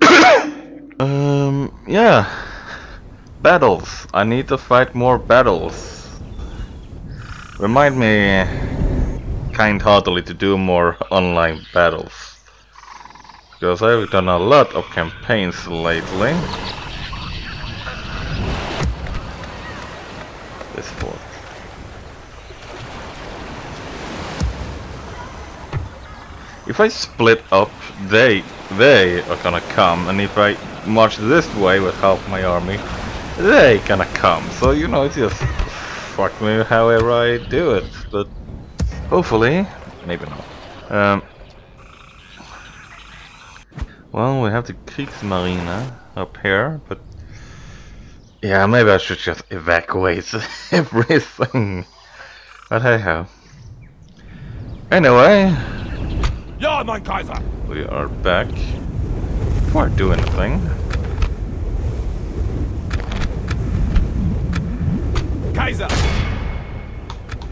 um, yeah. Battles. I need to fight more battles. Remind me kind-heartedly to do more online battles. Because I've done a lot of campaigns lately. This fort. If I split up, they they are gonna come, and if I march this way with half my army, they gonna come. So you know, it's just fuck me however I do it, but hopefully, maybe not. Um, well, we have the Kriegsmarine up here, but yeah, maybe I should just evacuate everything. But hey ho. Anyway, Ja, mein Kaiser! we are back. Before I do anything, Kaiser!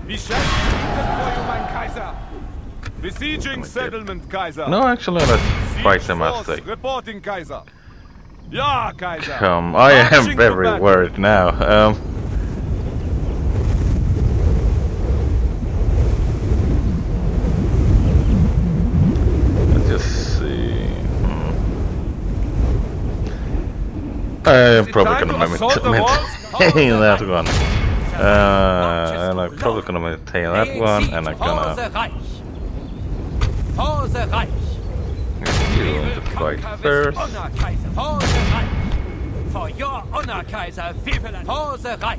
Wie schätzt for you, mein Kaiser? Besieging settlement, Kaiser. no, actually, let's fight them as Reporting, Kaiser. Ja, Kaiser. come. I am very worried now. Um, let's just see. Hmm. I'm probably gonna to maintain that one. Uh, and I'm probably gonna maintain that one, and I'm gonna the you want to fight first. For the your honor, Kaiser. The Reich.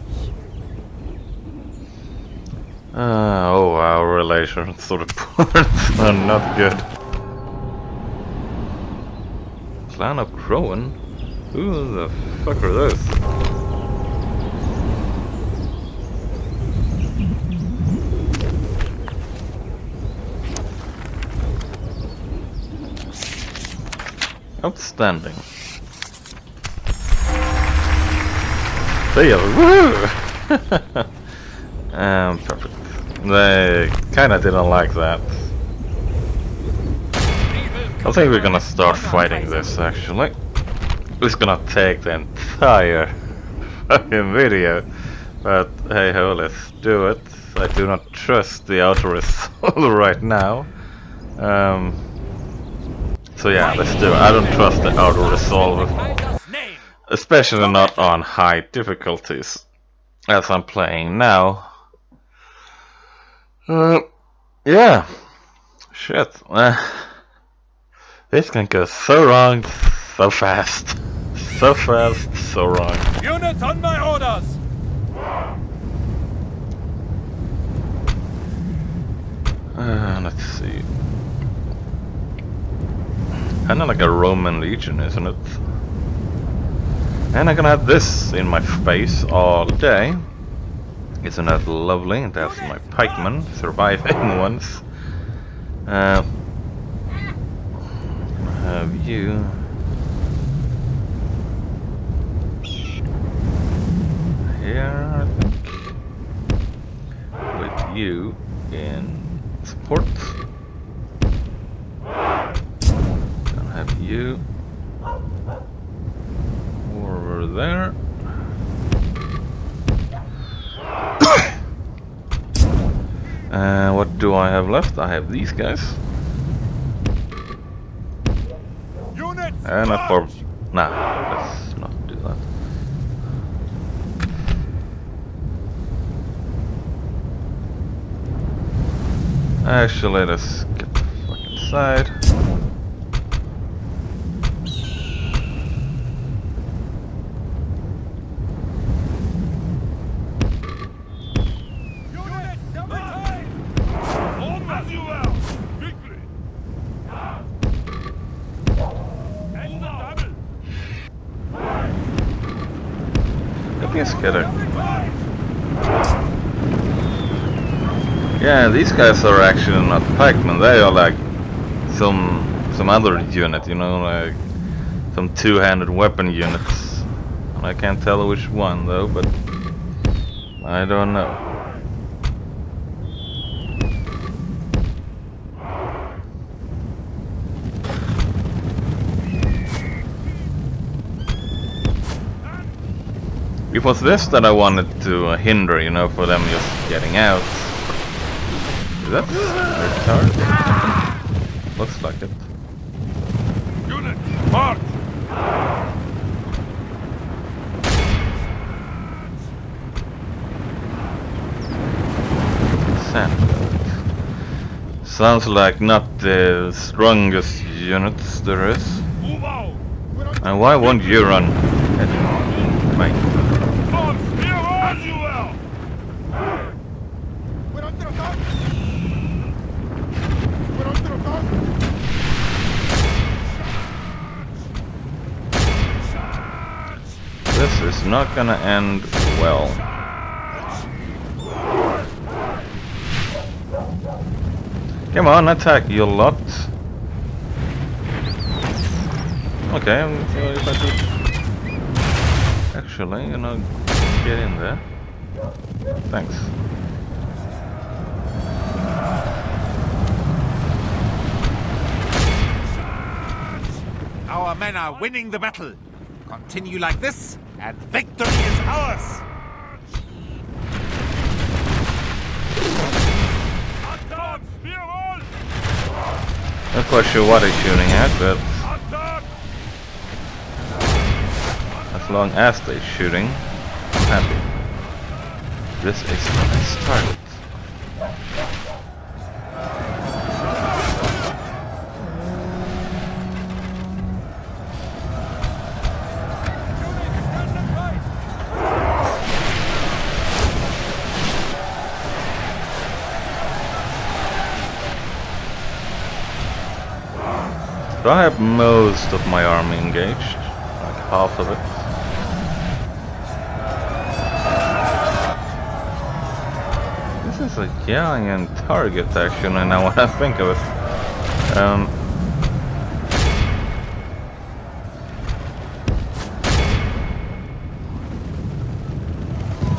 Uh, oh, our relations sort of are not good. Clan of Crowan? Who the fuck are those? Outstanding. They are woo! Um, perfect. They kinda didn't like that. I think we're gonna start fighting this actually. It's gonna take the entire fucking video. But hey ho, let's do it. I do not trust the auto resolve right now. Um, so yeah, let's do it. I don't trust the auto resolve. Kaiser's name. Especially not on high difficulties. As I'm playing now. Uh, yeah. Shit. Uh, this can go so wrong, so fast. So fast, so wrong. Units on my orders. Uh, let's see. Kinda like a Roman legion, isn't it? And I'm gonna have this in my face all day. Isn't that lovely? And that's my pikeman surviving once. Uh, have you? Here, With you in support. Gonna have you over there. Uh, what do I have left? I have these guys. Units. And a march. Nah, let's not do that. Actually, let's get the fuck inside. Units. March. Yeah, these guys are actually not pikemen, they are like some some other unit, you know, like some two-handed weapon units. And I can't tell which one though, but I don't know. It was this that I wanted to uh, hinder, you know, for them just getting out. That retarded? Looks like it. Unit, march! Sandbelt. Sounds like not the strongest units there is. And why won't you run? Mate. Von Spear as you will! We're under attack! We're under attack! This is not gonna end well. Come on, attack, you lot. Okay, I'm if I could actually, you know, get in there. Thanks. Our men are winning the battle. Continue like this, and victory is ours. Attack! Spear on! Not quite sure what he's shooting at, but as long as they're shooting, I'm happy. This is a nice target. So I have most of my army engaged, like half of it. This is a giant target actually now when I think of it. Um,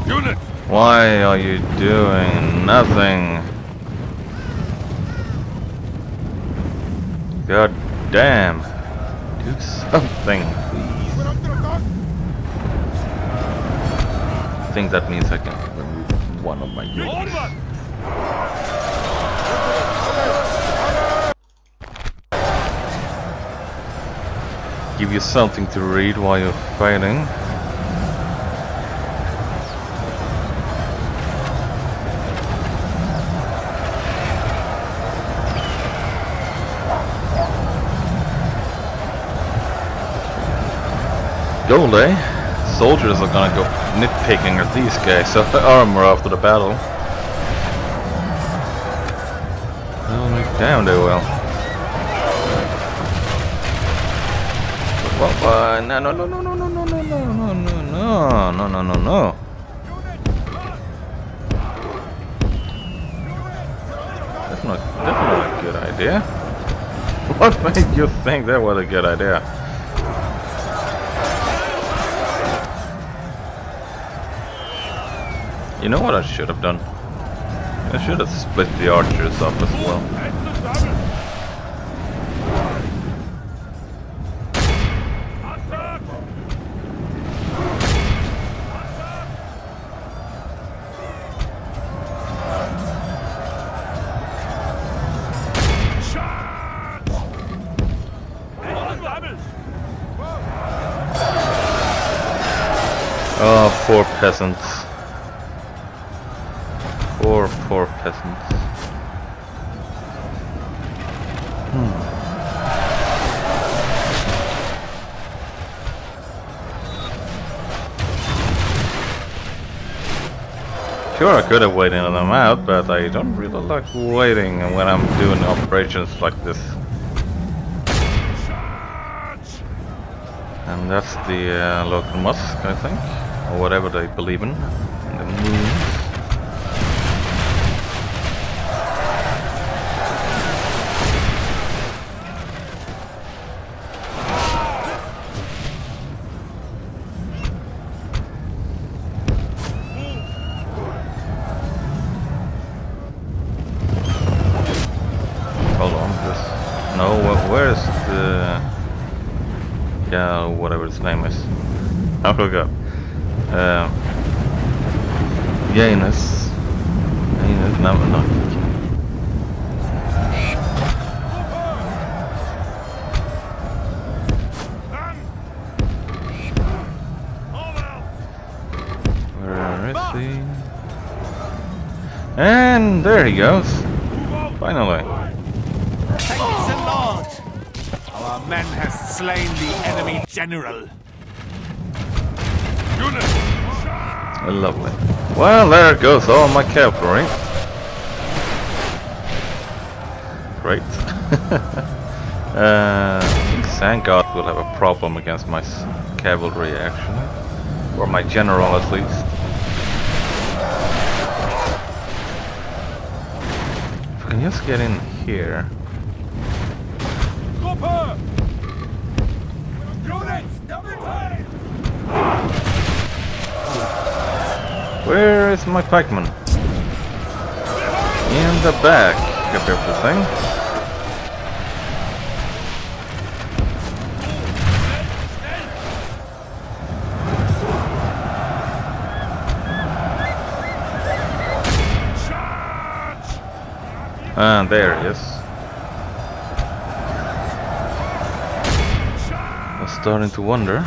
Unit! why are you doing nothing? God damn. Do something, please. I think that means I can remove one of my units. Give you something to read while you're fighting. Gold, eh? Soldiers are gonna go nitpicking at these guys, so armor after the battle. They'll make down they will. Well, uh, no, no, no, no, no, no, no, no, no, no, no, no, no, no, no. That's not, not a good idea. What made you think that was a good idea? You know what I should have done? I should have split the archers up as well. Oh, poor peasants. Hmm. Sure, I could have waited on them out, but I don't really like waiting when I'm doing operations like this. And that's the uh, local mosque, I think, or whatever they believe in. I forgot. Uh, Janus. Janus, no, no. Where is he? And there he goes. Finally. Thank the Lord! Our men have slain the enemy general. Lovely. Well, there goes all my cavalry. Great. uh, Sangard will have a problem against my cavalry, actually. Or my general, at least. If I can just get in here. Units! Double time! Where is my pikeman? In the back of everything. And there he is. I'm starting to wonder.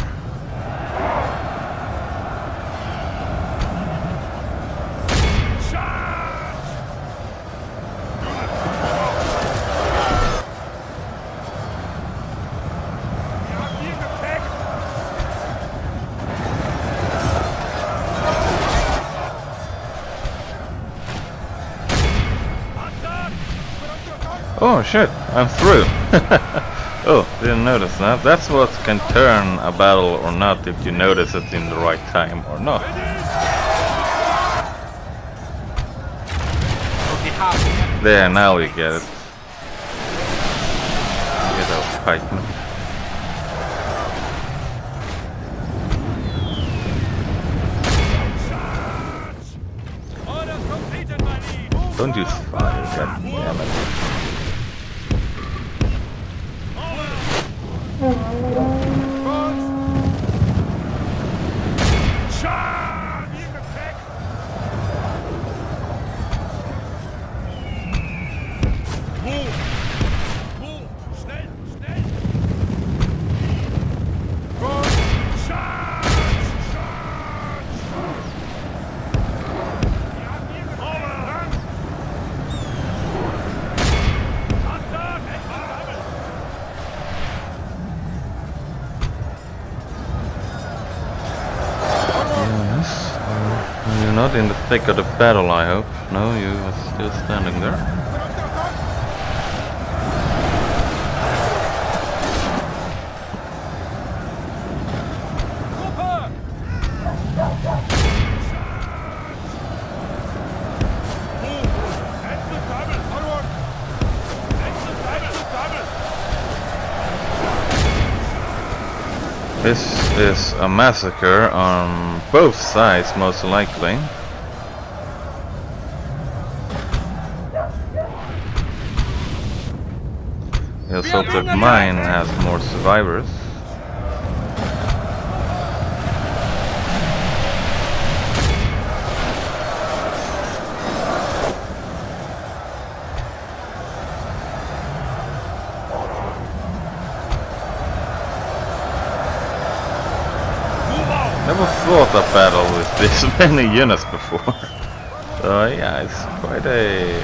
Oh shit, I'm through. oh, didn't notice that. That's what can turn a battle or not if you notice it in the right time or not. There, now we get it. Get out, liege! Don't you fire, not in the thick of the battle, I hope. No, you are still standing there. This is a massacre on both sides, most likely. Let's hope that mine has more survivors. Fought a battle with this many units before. So yeah, it's quite a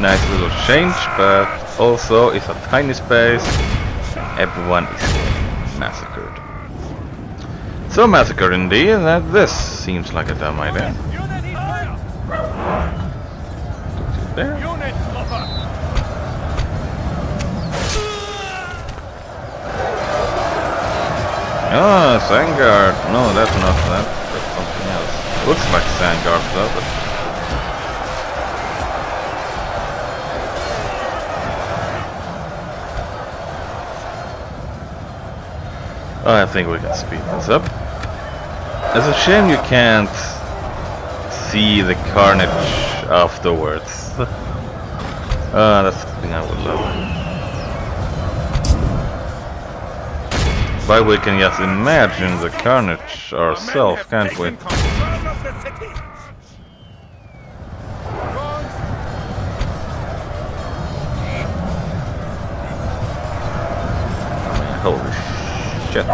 nice little change, but also it's a tiny space. Everyone is massacred. So massacred indeed that this seems like a dumb idea. There. Oh, Sangard. No, that's not that. That's something else. Looks like Sangard though, but Oh, I think we can speed this up. It's a shame you can't see the carnage afterwards. Ah, that's something I would love. But we can just imagine the carnage ourselves, can't we? Holy shit.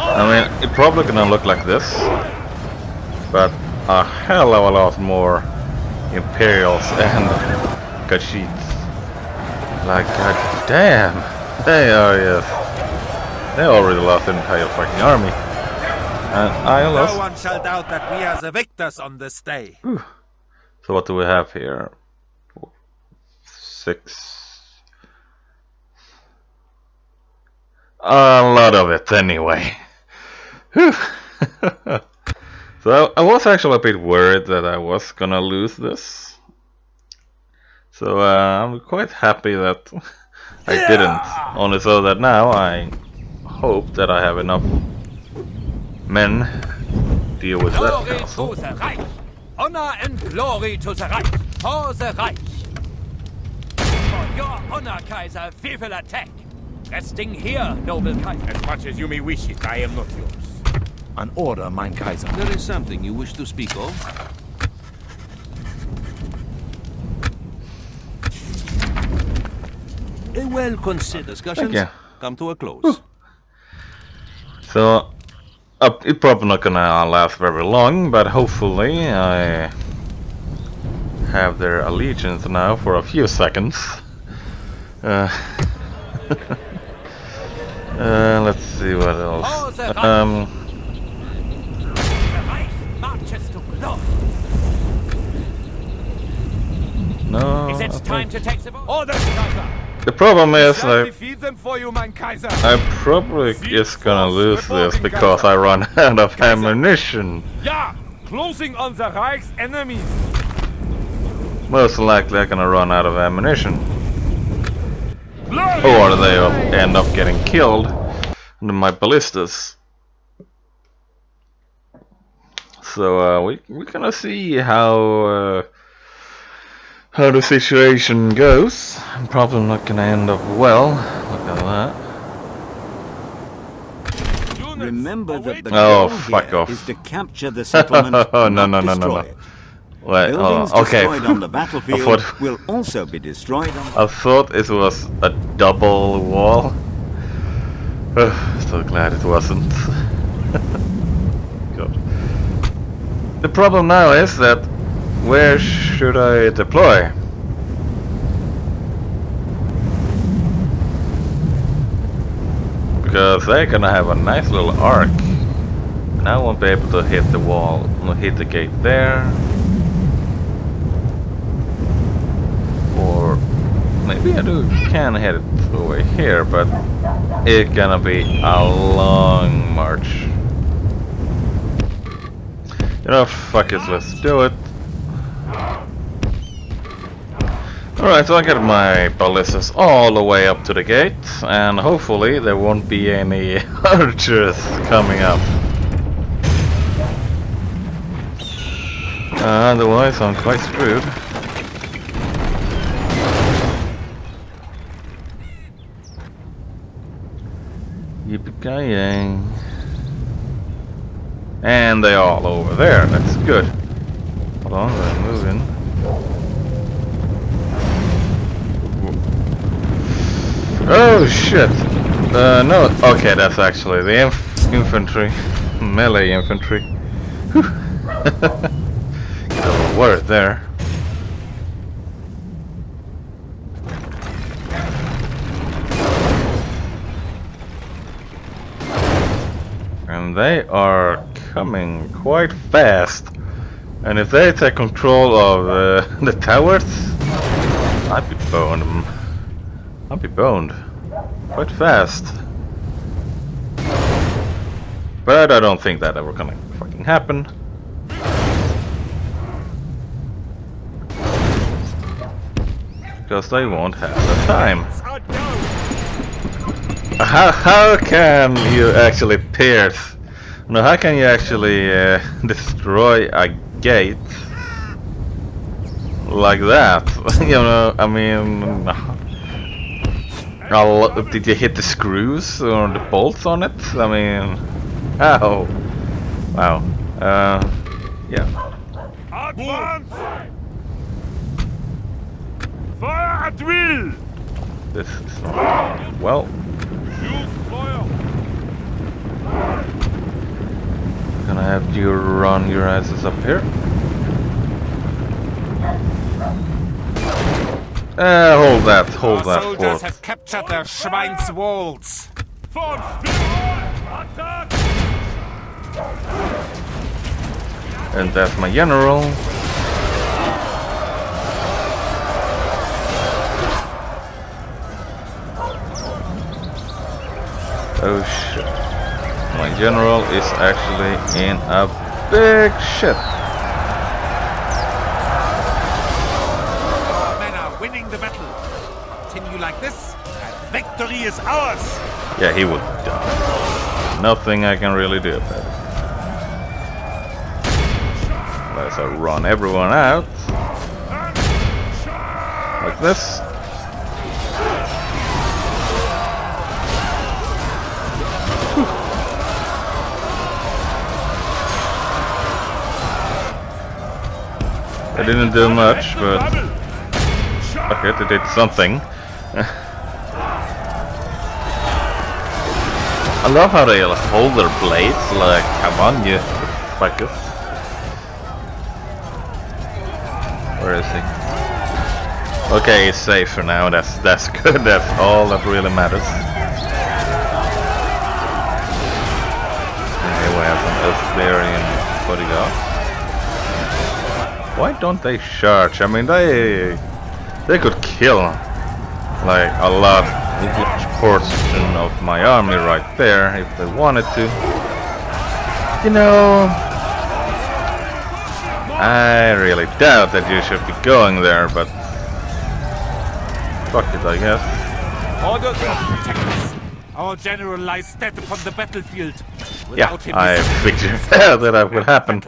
I mean, it probably gonna look like this, but a hell of a lot more Imperials and Khajiits. Like, god damn, they are yes. They already lost the entire fucking army. And I lost... No one shall doubt that we are the victors on this day. So what do we have here? Six. A lot of it, anyway. So I was actually a bit worried that I was gonna lose this. So uh, I'm quite happy that I didn't. Only so that now I hope that I have enough men to deal with that Glory to castle. the Reich! Honor and glory to the Reich! For the Reich! For your honor, Kaiser, we will attack! Resting here, noble Kaiser. As much as you may wish it, I am not yours. An order, mein Kaiser. There is something you wish to speak of? A well-considered discussions you. come to a close. So, uh, it's probably not gonna last very long, but hopefully I have their allegiance now for a few seconds. Uh, uh, let's see what else. Um, The Reich to glory. no. Is I it think- time to take the vote? Orders, Kaiser. The problem is Shall I, defeat them for you. I'm probably just gonna lose this because I run out of ammunition. Ja, closing on the Reich's enemies. Most likely I'm gonna run out of ammunition. Or they'll end up getting killed under my ballistas. So uh, we we're gonna see how uh, how the situation goes. I'm probably not gonna end up well. Look at that. Remember that the Oh, fuck here off. is to capture the settlement, Oh, no, no, no, no, no. it. Wait, oh, Buildings oh, okay. destroyed on the battlefield thought, will also be destroyed I thought it was a double wall. so glad it wasn't. God. The problem now is that where should I deploy? Because they're gonna have a nice little arc. And I won't be able to hit the wall, hit the gate there. Or maybe I do can hit it over here, but it's gonna be a long march. You know, fuck it, let's do it. Alright, so I got my ballistas all the way up to the gate, and hopefully there won't be any archers coming up. Uh, otherwise I'm quite screwed. Yippee-ki-yay. And they're all over there, that's good. Hold on, they're moving. Oh shit! Uh, no, okay, that's actually the inf infantry. Melee infantry. Get a word there. And they are coming quite fast. And if they take control of uh, the towers, I'd be boned. I'd be boned. Quite fast. But I don't think that ever gonna fucking happen. Because they won't have the time. How, how can you actually pierce? No, how can you actually uh, destroy a gate like that? you know, I mean, I'll- did you hit the screws or the bolts on it? I mean, oh, Wow. Uh, yeah. Advance! Fire at will! This is not well. Use fire! Gonna have you run your asses up here. Uh, hold that, hold Our that soldiers fort. have captured their Schwein's walls. Von Attack! And that's my general. Oh shit. My general is actually in a big shit. Men are winning the battle. Continue like this, and victory is ours. Yeah, he would die. Nothing I can really do about it. Unless I run everyone out. Like this. I didn't do much, but okay, they did something. I love how they hold their blades, like, come on you fuckers. Where is he? Okay, he's safe for now, that's that's good, that's all that really matters. Here we have some Elfbarian bodyguards. Why don't they charge? I mean, they they could kill like a lot, portion of my army right there if they wanted to. You know, I really doubt that you should be going there, but fuck it, I guess. Orders protect us. Our general lies dead upon the battlefield. Yeah, Without him, I figured that that would happen.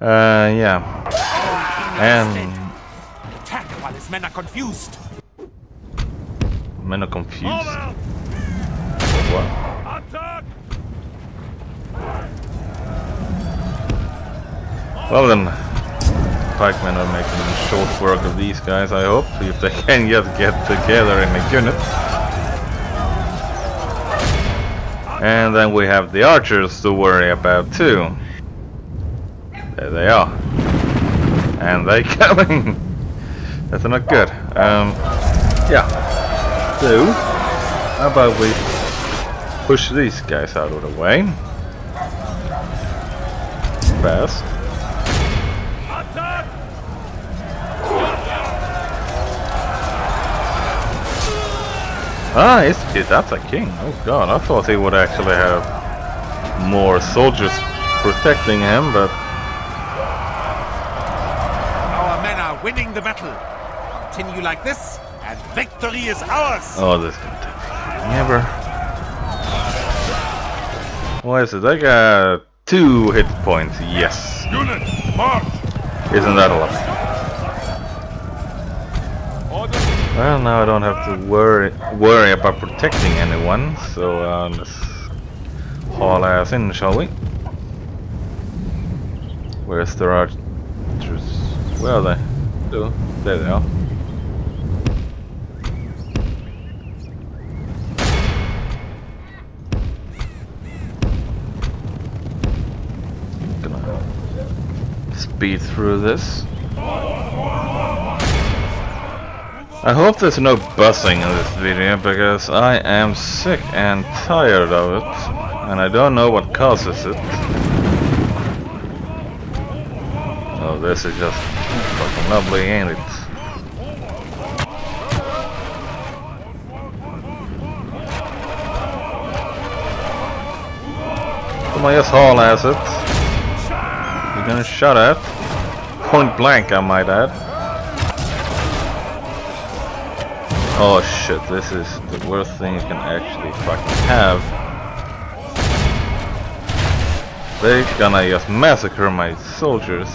Uh, yeah, and Attack while his men are confused. men are confused. What? Attack! Well then, pikemen are making short work of these guys, I hope, if they can just get together in a unit. And then we have the archers to worry about too. There they are. And they coming! That's not good. Um, yeah. So, how about we push these guys out of the way? Fast. Ah, it's, it, that's a king. Oh god, I thought he would actually have more soldiers protecting him, but Our men are winning the battle. Continue like this, and victory is ours. oh, this can take forever. What is it? I got two hit points. Yes, Unit, march! isn't that a lot? Well, now I don't have to worry worry about protecting anyone. So uh, let's haul ass in, shall we? Where's the archers? Where are they? There they are. Gonna speed through this. I hope there's no buzzing in this video because I am sick and tired of it and I don't know what causes it. Oh, this is just fucking lovely, ain't it? Come on, just haul ass it. Gonna shut at. Point blank, I might add. Oh shit, this is the worst thing you can actually fucking have. They're gonna just massacre my soldiers.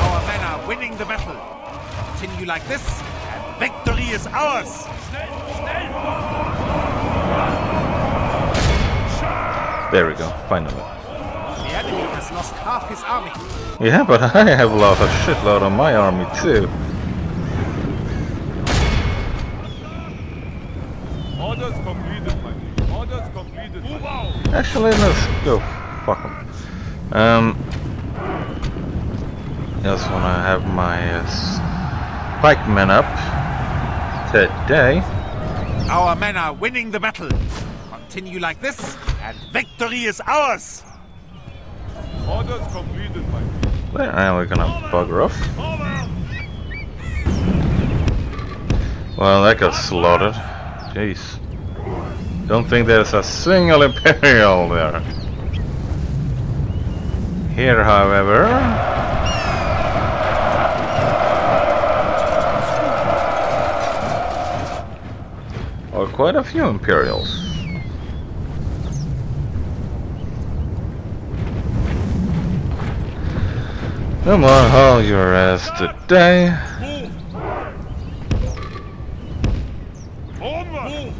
Our men are winning the battle. Continue like this, and victory is ours. There we go, finally. The enemy has lost half his army. Yeah, but I have lost a shitload of my army too. Orders completed, my king. Orders completed. Move out! Actually, let's go. Fuck 'em. Um, just wanna have my uh, pikemen up today. Our men are winning the battle. Continue like this, and victory is ours. King. There, we're gonna bugger off. Well, that got slaughtered. Jeez. Don't think there's a single Imperial there. Here, however... Are quite a few Imperials. Come on, haul your ass today. Move! Onward!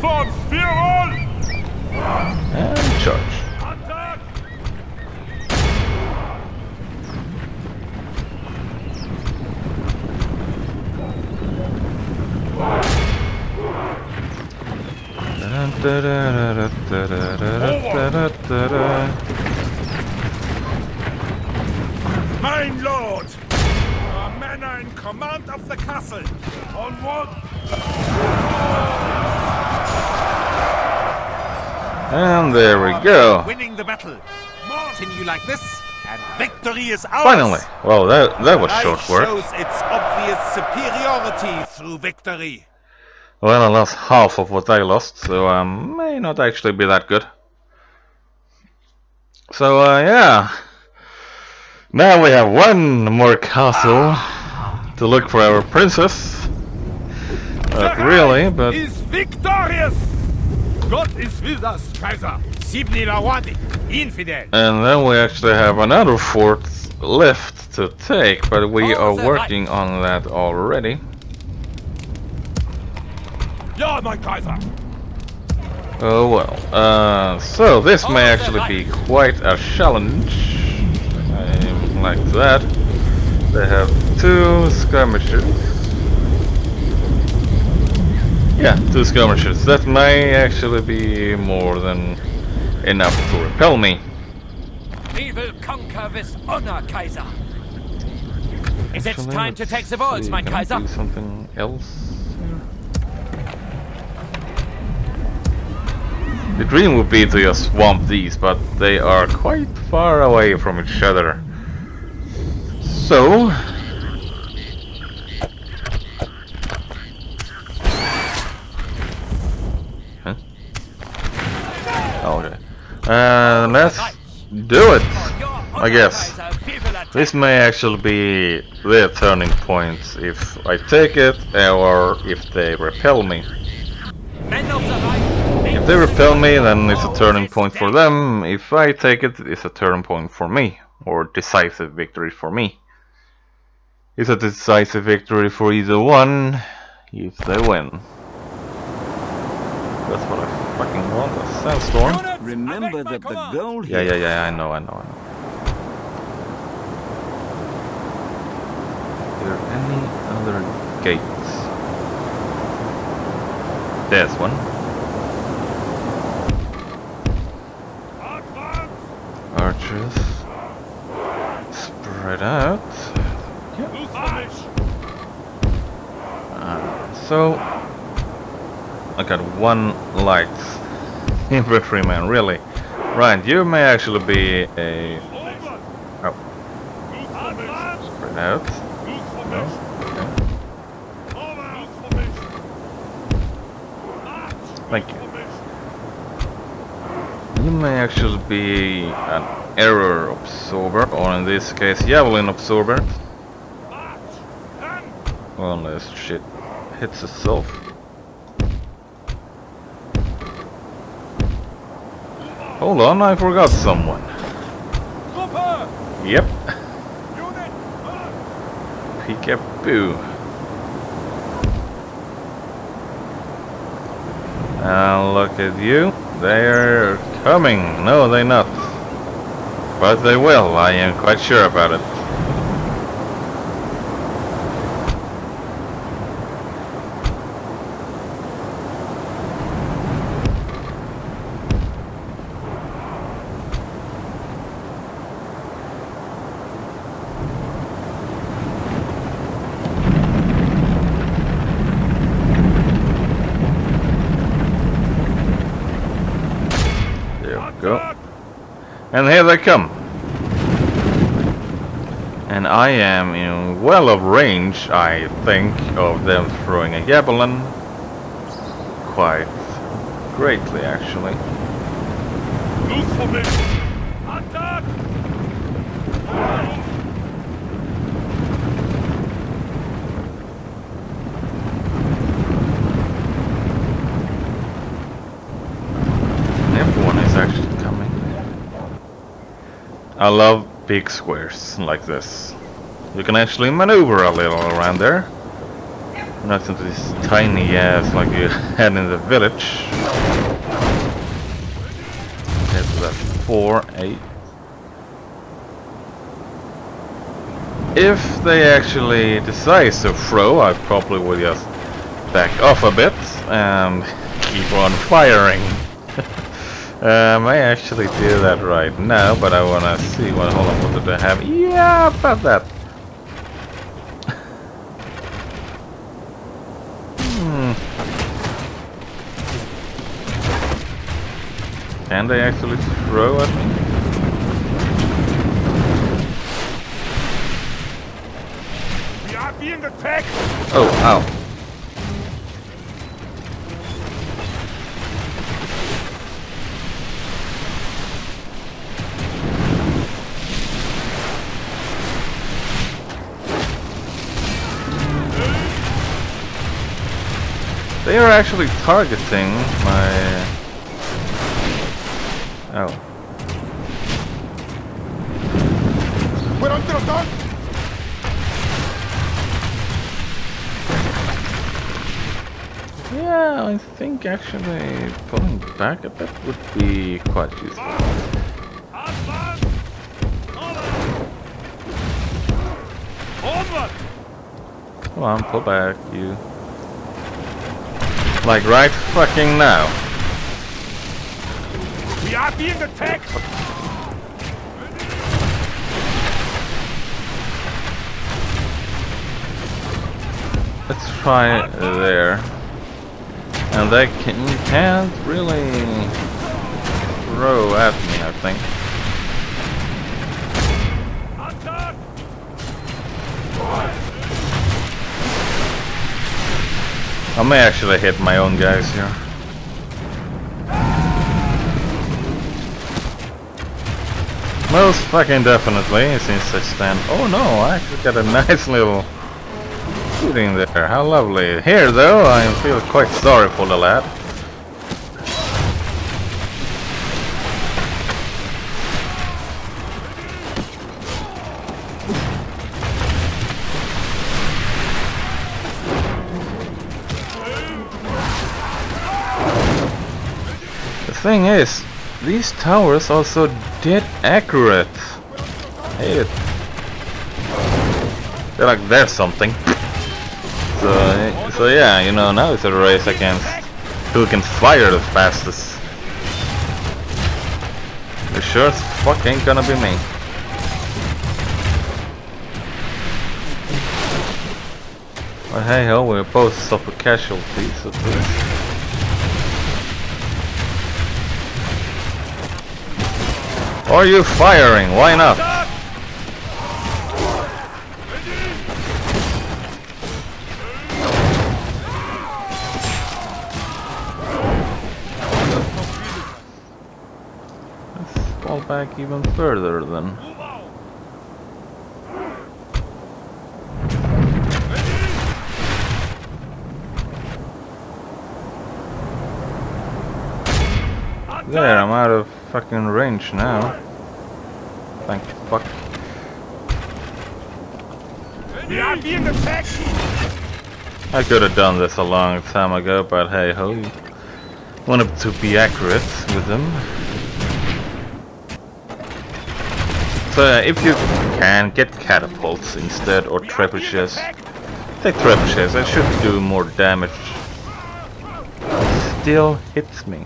Von Spirol! And charge. Attack! Mein Lord! Our men are in command of the castle. Onward! And there we go. Winning the battle. Continue like this, and victory is ours. Finally. Well, that that was short work. shows its obvious superiority through victory. Well, I lost half of what I lost, so I may not actually be that good. So, uh, yeah. Now we have one more castle to look for our princess. Not really, but is victorious! God is with us, Kaiser! Sibni Lawadi, infidel. and then we actually have another fort left to take, but we Oh, are the working on that already. Ja, mein Kaiser! Oh well. Uh, so this may Oh, actually the be quite a challenge. I'm like that. They have two skirmishers. Yeah, two skirmishers. That may actually be more than enough to repel me. We will conquer with honor, Kaiser. Is it Actually, time to take the see, mein Kaiser? do something else? The dream would be to just swamp these, but they are quite far away from each other. So... Huh? Oh, okay. Uh, let's do it! I guess. This may actually be their turning point if I take it or if they repel me. If they repel me, then it's a turning point for them. If I take it, it's a turning point for me. Or decisive victory for me. It's a decisive victory for either one, if they win. That's what I fucking want, a sandstorm. Remember that the goal Yeah, here yeah, yeah, I know, I know, I know. Are there any other gates? There's one. Archers. Spread out. March! So, I got one light infantryman, really. Right, you may actually be a... Oh, spread out. Thank you. You may actually be an error absorber, or in this case, javelin absorber. Unless shit hits itself. Hold on, I forgot someone. Yep, Peekaboo. And look at you. They're coming. No, they're not. But they will. I am quite sure about it. There we go. Attack! And here they come. And I am in well of range, I think, of them throwing a javelin. Quite greatly, actually. Attack! Everyone is actually coming. I love big squares like this. You can actually maneuver a little around there. Not into these tiny ass like you had in the village. It's four, eight. If they actually decide to throw, I probably will just back off a bit and keep on firing. Um, I actually do that right now, but I wanna see what. Hold on, what do I have? Yeah, about that. hmm. Can they actually throw at me? We are being attacked! Oh, ow. They are actually targeting my... Oh. We're under attack! Yeah, I think actually pulling back a bit would be quite useful. Advance! Onward! Come on, pull back, you. Like right fucking now. We are being attacked! Let's try there. And they can, can't really throw at me, I think. I may actually hit my own guys here. Most fucking definitely, since I stand... Oh no, I actually got a nice little shooting there. How lovely. Here though, I feel quite sorry for the lad. The thing is, these towers are so dead accurate. Hate it. They're like, there's something. So, so yeah, you know, now it's a race against who can fire the fastest. The sure as fuck ain't gonna be me. But hey ho, we're both suffer casualties at least. Are you firing? Why not? Let's fall back even further then. There, I'm out of fucking range now. Thank fuck. I could have done this a long time ago, but hey ho. Wanted to be accurate with them. So if you can get catapults instead or trebuchets, take trebuchets. That should do more damage. Still hits me.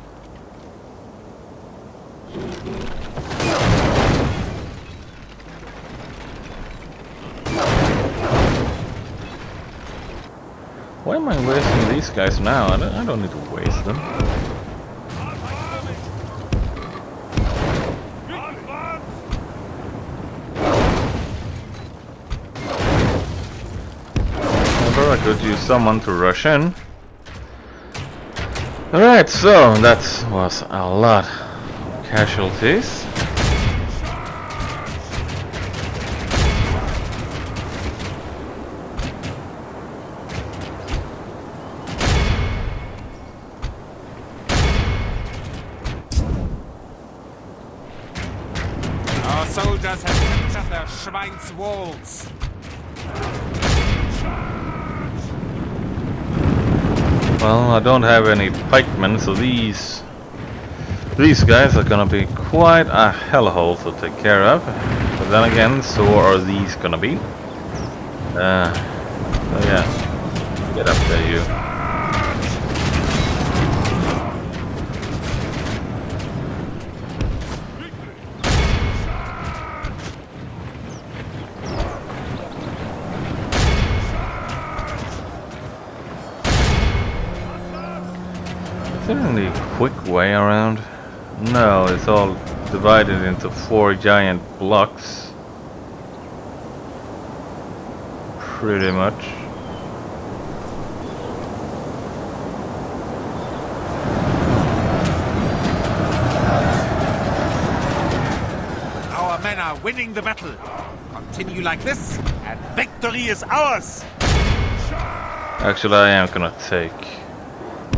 Why am I wasting these guys now? I don't, I don't need to waste them. Advance. I could use someone to rush in. Alright, so that was a lot of casualties. Our soldiers have captured walls. Well, I don't have any pikemen, so these these guys are gonna be quite a hellhole to take care of. But then again, so are these gonna be. Uh, so yeah, get up there, you. Any quick way around? No, it's all divided into four giant blocks. Pretty much. Our men are winning the battle. Continue like this, and victory is ours. Actually, I am gonna take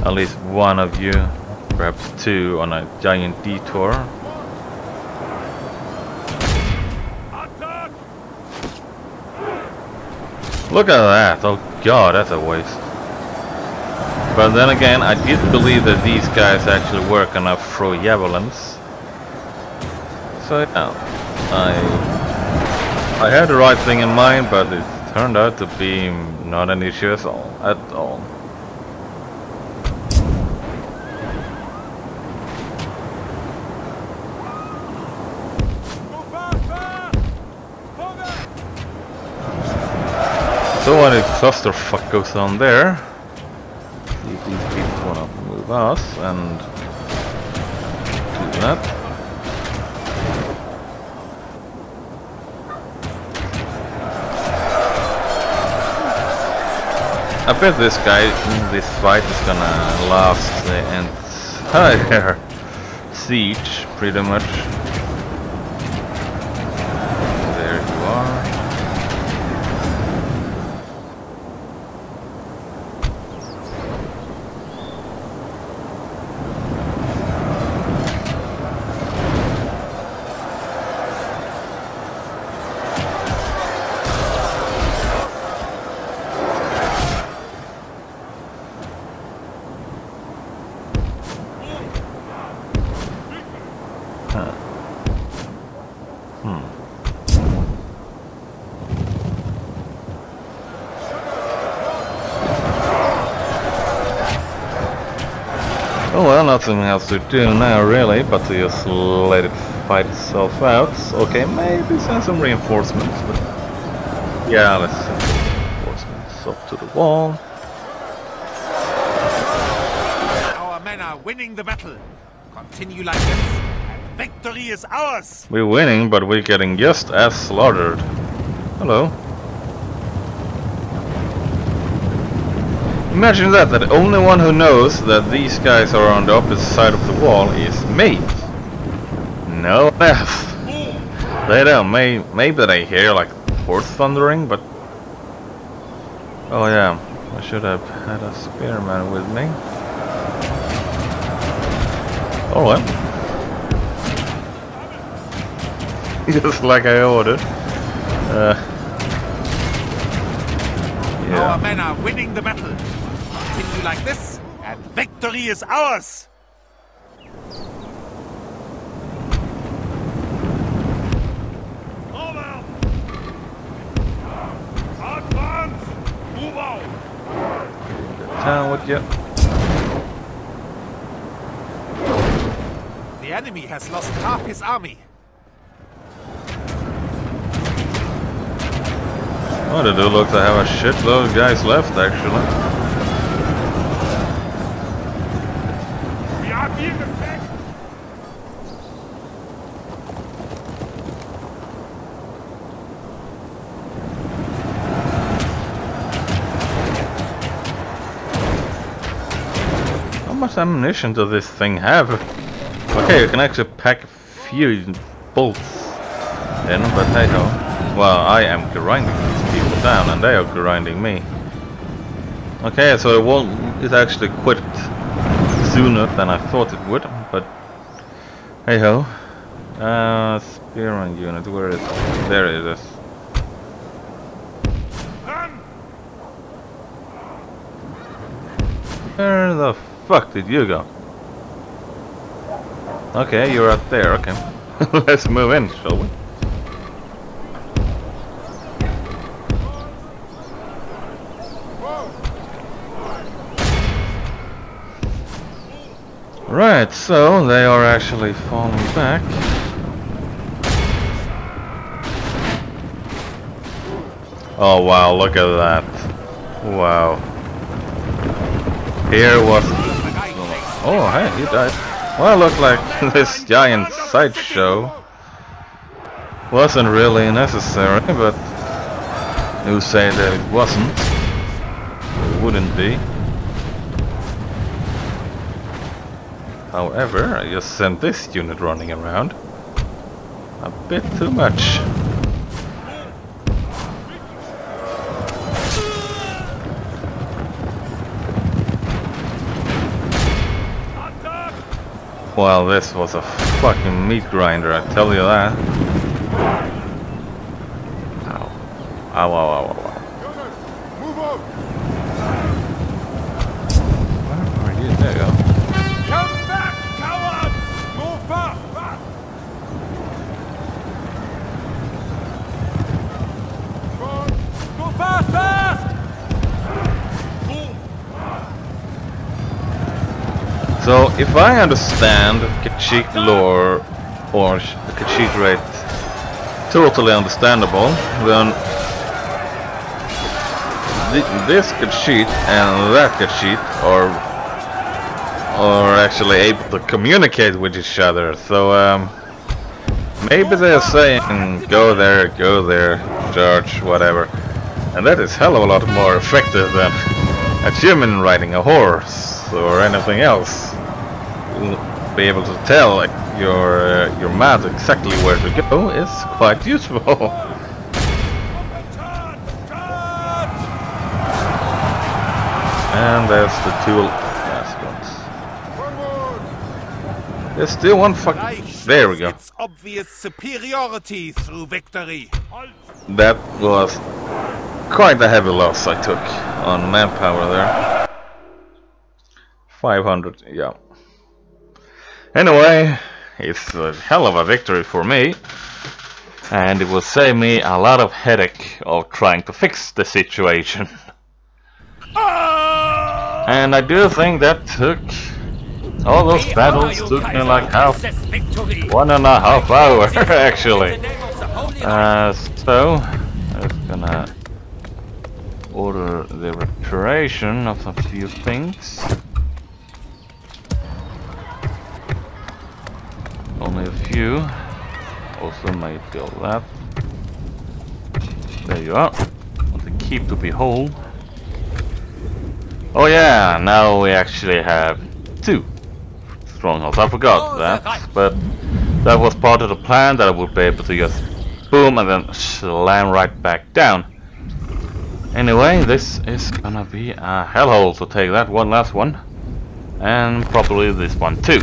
at least one of you, perhaps two, on a giant detour. Look at that! Oh god, that's a waste. But then again, I did believe that these guys actually work enough throw javelins. So yeah, I I had the right thing in mind, but it turned out to be not an issue at all. At all. So what a clusterfuck goes on there. See if these people wanna move us and do that. I bet this guy in this fight is gonna last the entire siege, pretty much. There you are. Oh well, nothing else to do now really, but to just let it fight itself out. Okay, maybe send some reinforcements, but yeah, let's send some reinforcements up to the wall. Our men are winning the battle. Continue like this, and victory is ours. We're winning, but we're getting just as slaughtered. Hello. Imagine that, that the only one who knows that these guys are on the opposite side of the wall is me. No enough. They don't. May maybe they hear like horse thundering, but oh yeah, I should have had a spearman with me. Oh well. Just like I ordered. Uh, Our men are winning the battle. Continue like this, and victory is ours. Over! Advance! Move out! Town with you. The enemy has lost half his army. Oh, they do look to have a shitload of guys left actually. We are being attacked! How much ammunition does this thing have? Okay, you can actually pack a few bolts in, but hey ho. Well, I am grinding these people down and they are grinding me. Okay, so it won't it actually quit sooner than I thought it would, but hey ho. Uh spearman unit, where is it? There it is. Where the fuck did you go? Okay, you're up there, okay. Let's move in, shall we? Right, so they are actually falling back. Oh wow, look at that. Wow. Here was Oh, hey, he died. Well, it looked like this giant sideshow wasn't really necessary, but who say that it wasn't? It wouldn't be. However, I just sent this unit running around. A bit too much. Well, this was a fucking meat grinder, I tell you that. Ow. Ow, ow, ow, ow, ow. Move out! Where are you? There you go. Come back, cowards! Move fast! fast. Move fast, fast! So, if I understand Khajiit lore or Khajiit rate totally understandable, then thi- this Khajiit and that Khajiit are are actually able to communicate with each other. So, um, maybe they're saying go there, go there, charge, whatever, and that is hell of a lot more effective than a human riding a horse or anything else be able to tell like, your uh, your map exactly where to go is quite useful. And there's the two last. There's still one fucking. Reich There we go. Its obvious superiority through victory. That was quite a heavy loss I took on manpower there. 500, yeah. Anyway, it's a hell of a victory for me. And it will save me a lot of headache of trying to fix the situation. And I do think that took all those battles took me like half one and a half hour actually. name of the Holy Uh, so I'm gonna order the reparation of a few things. Few. Also maybe all that. There you are. Want the keep to behold. Oh yeah, now we actually have two strongholds. I forgot that, but That was part of the plan that I would be able to just boom and then slam right back down. Anyway, this is gonna be a hellhole to take that one last one. And probably this one too.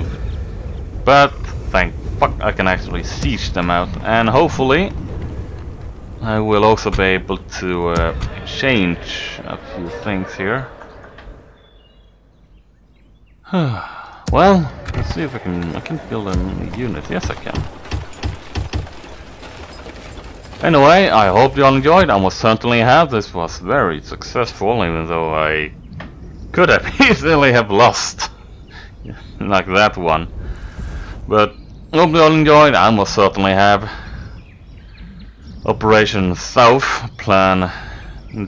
But thank fuck I can actually siege them out and hopefully I will also be able to uh, change a few things here. well, let's see if I can I can build a unit. Yes I can. Anyway, I hope you all enjoyed. I most certainly have. This was very successful, even though I could have easily have lost. like that one. But hope you all enjoyed. I most certainly have. Operation South plan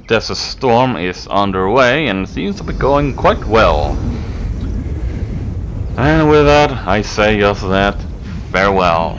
Desert Storm is underway and seems to be going quite well. And with that, I say just that, farewell.